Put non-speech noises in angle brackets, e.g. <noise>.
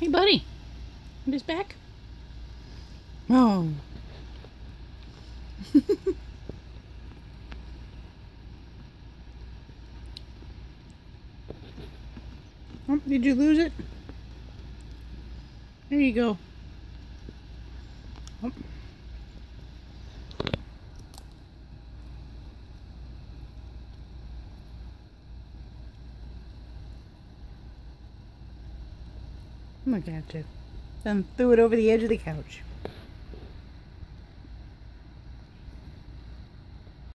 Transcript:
Hey, buddy. I'm just back. Oh. <laughs> oh. Did you lose it? There you go. Oh. Look at you. Then threw it over the edge of the couch.